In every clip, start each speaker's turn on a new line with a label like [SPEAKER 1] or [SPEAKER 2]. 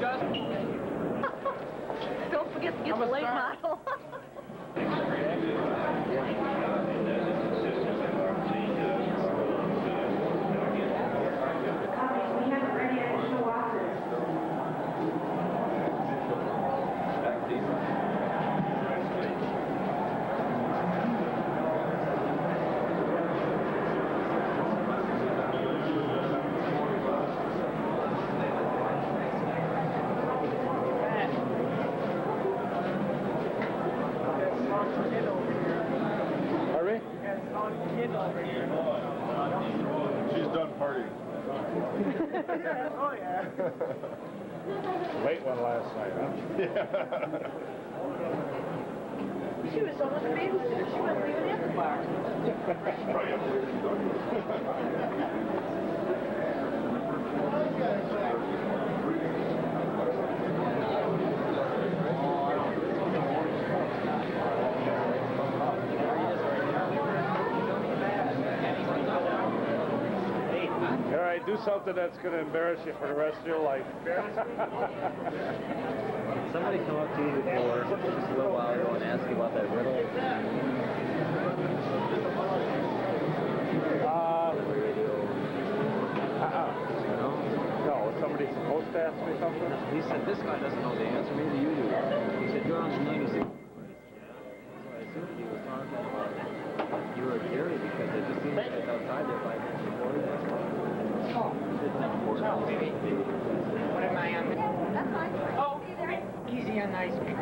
[SPEAKER 1] just...
[SPEAKER 2] Don't forget to get the late model.
[SPEAKER 3] Late one last night, huh? Yeah.
[SPEAKER 2] She was almost a babysitter. She wasn't even at the bar.
[SPEAKER 3] All right, do something that's going to embarrass you for the rest of your life.
[SPEAKER 4] Somebody come up to you before, just a little while ago, and ask you about that riddle.
[SPEAKER 3] Uh,
[SPEAKER 4] know?
[SPEAKER 3] No, was somebody supposed to ask me something?
[SPEAKER 4] He said, this guy doesn't know the answer, maybe you do. He said, you're on the 96. So I assumed he was talking about you were Gary because it just seemed like outside there five minutes before.
[SPEAKER 1] What am I on?
[SPEAKER 2] That's fine.
[SPEAKER 1] Oh, easy on ice cream.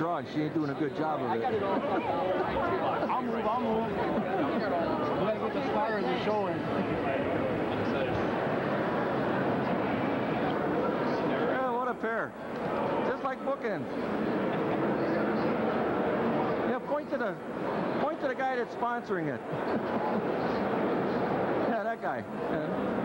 [SPEAKER 5] Davy strong. She ain't doing a good job of it.
[SPEAKER 3] I'll move, I'll move. We gotta get the star of the show in.
[SPEAKER 5] Yeah, what a pair. Just like bookends. Yeah, point to the point to the guy that's sponsoring it. yeah, that guy. Yeah.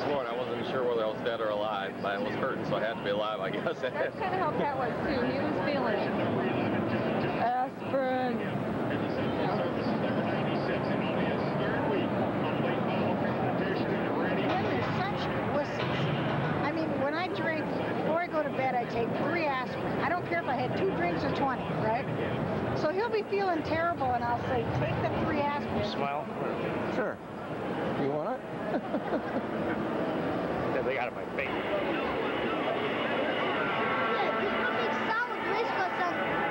[SPEAKER 6] This morning. I wasn't sure whether I was dead or alive. But I was hurting, so I had to be alive, I guess.
[SPEAKER 2] That's kind of how Pat was too. He was feeling it. Aspirin.
[SPEAKER 7] Women are such wussies. I mean, when I drink, before I go to bed, I take three aspirin. I don't care if I had two drinks or 20, right? So he'll be feeling terrible, and I'll say, take the three aspirin.
[SPEAKER 3] Smile.
[SPEAKER 5] Sure. You want it?
[SPEAKER 3] yeah, they got it my face. Yeah, there's solid.